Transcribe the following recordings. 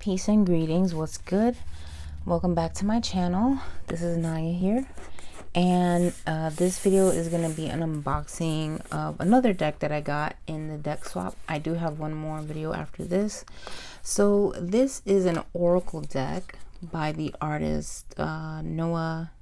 Peace and greetings. What's good? Welcome back to my channel. This is Nya here. And uh, this video is going to be an unboxing of another deck that I got in the deck swap. I do have one more video after this. So this is an Oracle deck by the artist uh, Noa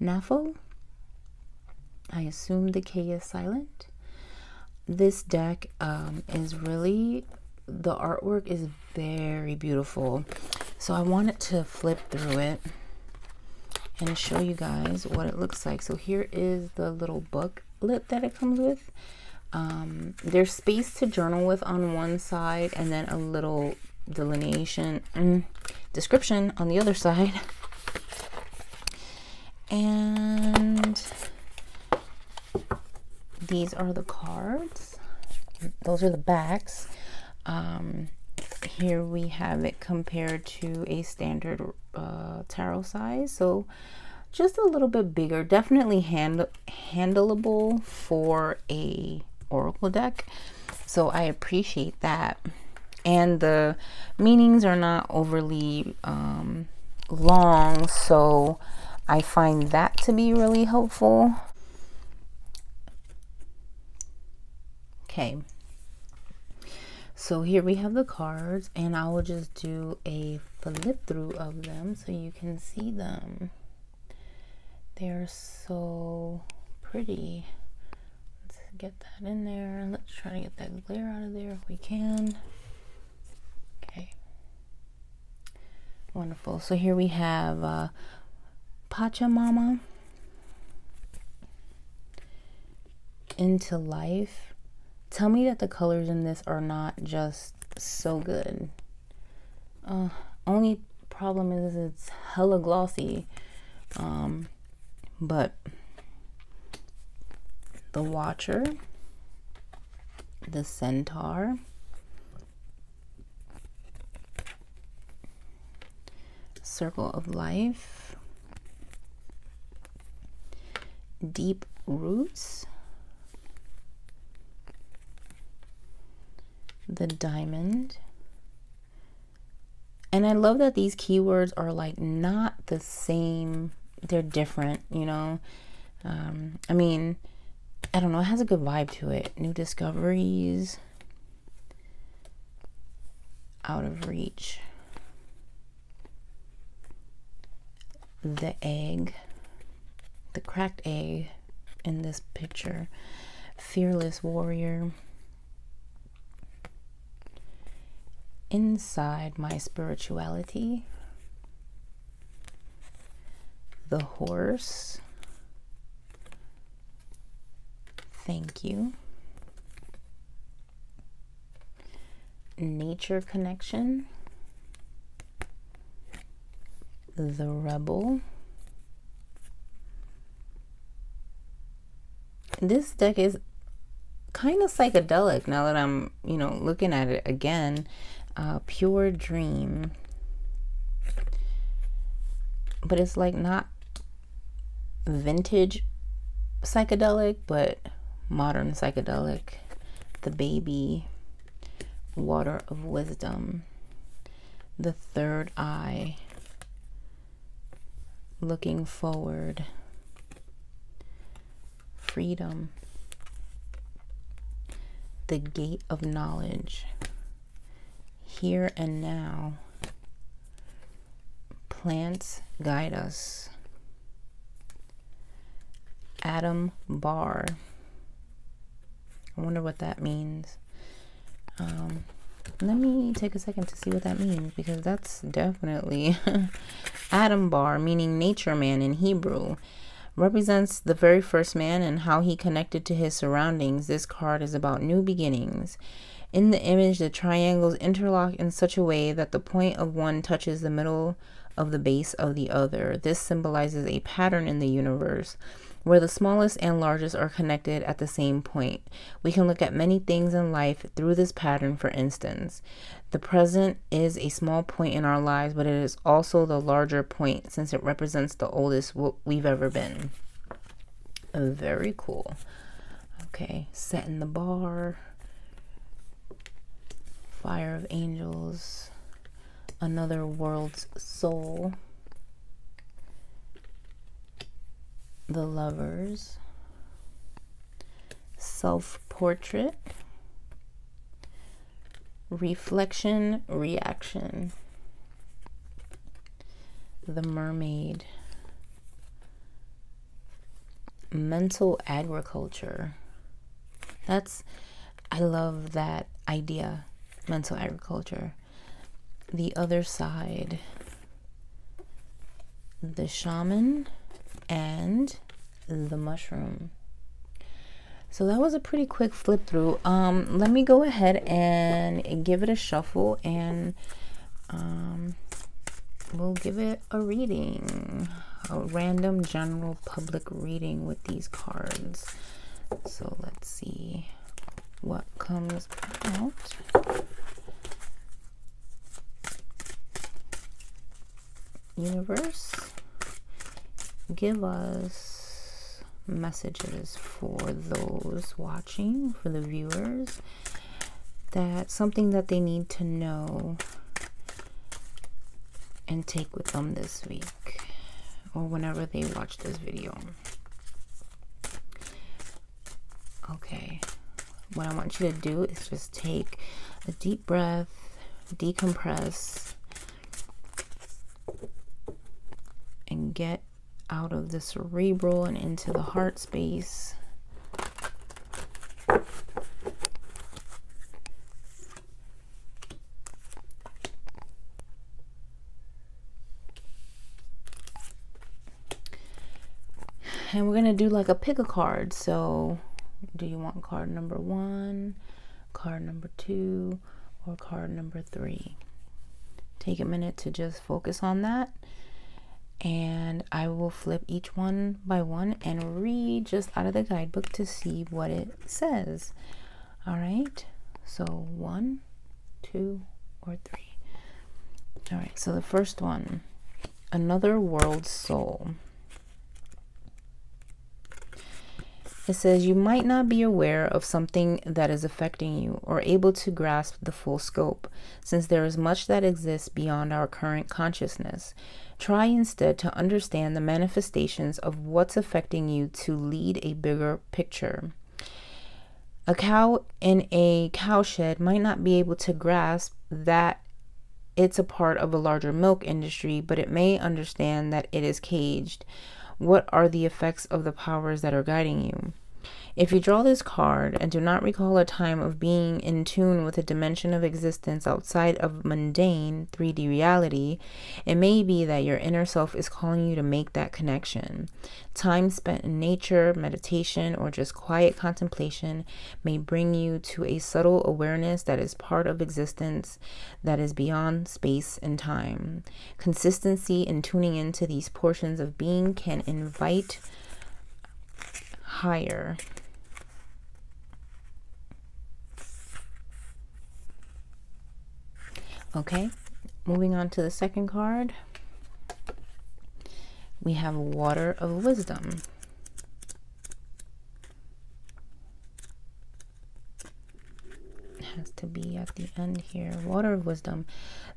Knafo. I assume the K is silent. This deck um, is really the artwork is very beautiful. So I wanted to flip through it and show you guys what it looks like. So here is the little booklet that it comes with. Um, there's space to journal with on one side and then a little delineation mm, description on the other side. And these are the cards. Those are the backs um, here we have it compared to a standard uh, tarot size. So just a little bit bigger, definitely hand handleable for a oracle deck. So I appreciate that. And the meanings are not overly um, long, so I find that to be really helpful. Okay. So here we have the cards and I will just do a flip through of them so you can see them. They're so pretty. Let's get that in there. Let's try to get that glare out of there if we can. Okay. Wonderful. So here we have uh, Pachamama. Into life Tell me that the colors in this are not just so good. Uh, only problem is it's hella glossy. Um, but the Watcher, the Centaur, Circle of Life, Deep Roots, the diamond. And I love that these keywords are like not the same. They're different, you know. Um, I mean, I don't know. It has a good vibe to it. New discoveries. Out of reach. The egg. The cracked egg in this picture. Fearless warrior. Inside my spirituality, the horse. Thank you. Nature connection. The rebel. This deck is kind of psychedelic now that I'm, you know, looking at it again uh, Pure Dream. But it's like not vintage psychedelic, but modern psychedelic. The Baby, Water of Wisdom, The Third Eye, Looking Forward, Freedom, The Gate of Knowledge here and now. Plants guide us. Adam bar. I wonder what that means. Um, let me take a second to see what that means because that's definitely Adam bar, meaning nature man in Hebrew, represents the very first man and how he connected to his surroundings. This card is about new beginnings. In the image, the triangles interlock in such a way that the point of one touches the middle of the base of the other. This symbolizes a pattern in the universe where the smallest and largest are connected at the same point. We can look at many things in life through this pattern, for instance. The present is a small point in our lives, but it is also the larger point since it represents the oldest we've ever been. Very cool. Okay, setting the bar. Fire of Angels, another world's soul, the lovers, self portrait, reflection, reaction, the mermaid, mental agriculture. That's, I love that idea, mental agriculture. The other side, the shaman and the mushroom. So that was a pretty quick flip through. Um, let me go ahead and give it a shuffle and um, we'll give it a reading. A random general public reading with these cards. So let's see what comes out. Universe, give us messages for those watching, for the viewers, that something that they need to know and take with them this week or whenever they watch this video. Okay, what I want you to do is just take a deep breath, decompress, and get out of the cerebral and into the heart space. And we're going to do like a pick a card. So, do you want card number one, card number two, or card number three? Take a minute to just focus on that and I will flip each one by one and read just out of the guidebook to see what it says. All right, so one, two, or three. All right, so the first one, Another World Soul. It says you might not be aware of something that is affecting you or able to grasp the full scope, since there is much that exists beyond our current consciousness. Try instead to understand the manifestations of what's affecting you to lead a bigger picture. A cow in a cowshed might not be able to grasp that it's a part of a larger milk industry, but it may understand that it is caged. What are the effects of the powers that are guiding you? If you draw this card and do not recall a time of being in tune with a dimension of existence outside of mundane 3D reality, it may be that your inner self is calling you to make that connection. Time spent in nature, meditation, or just quiet contemplation may bring you to a subtle awareness that is part of existence that is beyond space and time. Consistency in tuning into these portions of being can invite higher Okay, moving on to the second card. We have Water of Wisdom. It has to be at the end here. Water of Wisdom.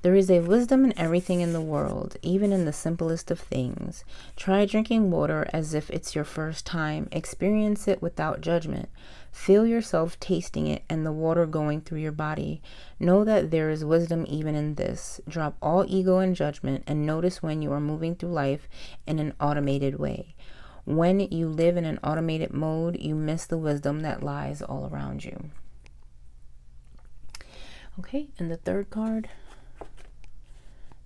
There is a wisdom in everything in the world, even in the simplest of things. Try drinking water as if it's your first time. Experience it without judgment. Feel yourself tasting it and the water going through your body. Know that there is wisdom even in this. Drop all ego and judgment and notice when you are moving through life in an automated way. When you live in an automated mode, you miss the wisdom that lies all around you. Okay, and the third card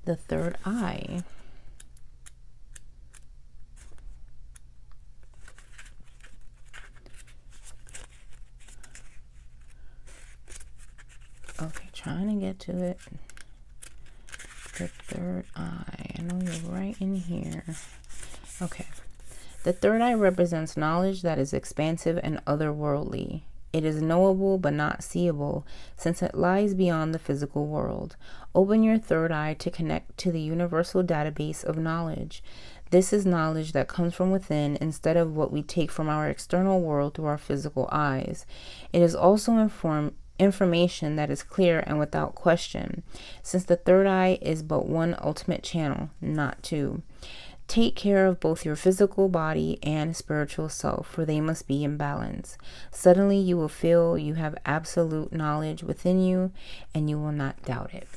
the third eye. Okay, trying to get to it. The third eye. I know you're right in here. Okay. The third eye represents knowledge that is expansive and otherworldly. It is knowable but not seeable, since it lies beyond the physical world. Open your third eye to connect to the universal database of knowledge. This is knowledge that comes from within instead of what we take from our external world through our physical eyes. It is also inform information that is clear and without question, since the third eye is but one ultimate channel, not two. Take care of both your physical body and spiritual self, for they must be in balance. Suddenly, you will feel you have absolute knowledge within you and you will not doubt it.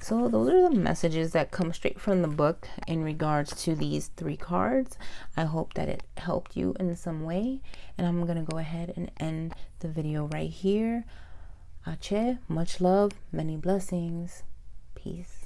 So, those are the messages that come straight from the book in regards to these three cards. I hope that it helped you in some way. And I'm going to go ahead and end the video right here. Ache, much love, many blessings. Peace.